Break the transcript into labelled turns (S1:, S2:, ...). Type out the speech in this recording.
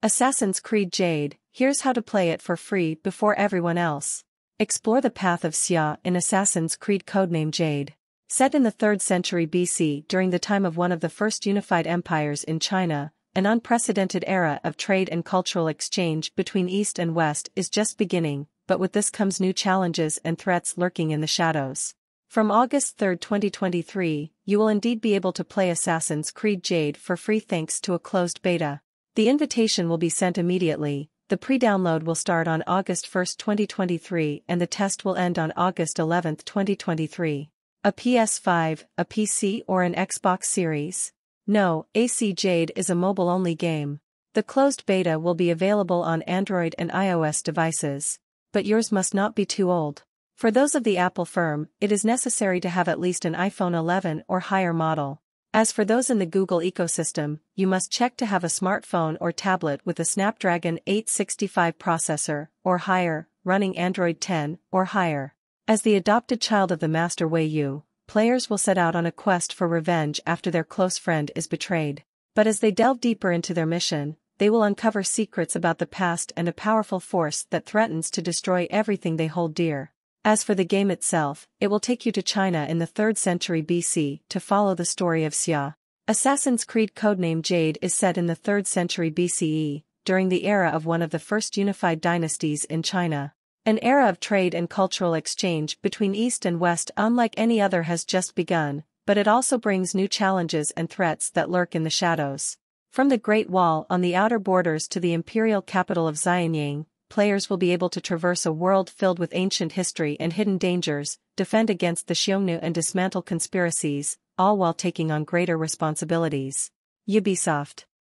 S1: Assassin's Creed Jade, here's how to play it for free before everyone else. Explore the path of Xia in Assassin's Creed codename Jade. Set in the 3rd century BC during the time of one of the first unified empires in China, an unprecedented era of trade and cultural exchange between East and West is just beginning, but with this comes new challenges and threats lurking in the shadows. From August 3, 2023, you will indeed be able to play Assassin's Creed Jade for free thanks to a closed beta. The invitation will be sent immediately, the pre-download will start on August 1, 2023 and the test will end on August 11, 2023. A PS5, a PC or an Xbox Series? No, AC Jade is a mobile-only game. The closed beta will be available on Android and iOS devices. But yours must not be too old. For those of the Apple firm, it is necessary to have at least an iPhone 11 or higher model. As for those in the Google ecosystem, you must check to have a smartphone or tablet with a Snapdragon 865 processor, or higher, running Android 10, or higher. As the adopted child of the Master Wei Yu, players will set out on a quest for revenge after their close friend is betrayed. But as they delve deeper into their mission, they will uncover secrets about the past and a powerful force that threatens to destroy everything they hold dear. As for the game itself, it will take you to China in the 3rd century BC to follow the story of Xia. Assassin's Creed codename Jade is set in the 3rd century BCE, during the era of one of the first unified dynasties in China. An era of trade and cultural exchange between East and West unlike any other has just begun, but it also brings new challenges and threats that lurk in the shadows. From the Great Wall on the outer borders to the imperial capital of Xianyang, players will be able to traverse a world filled with ancient history and hidden dangers, defend against the Xiongnu and dismantle conspiracies, all while taking on greater responsibilities. Ubisoft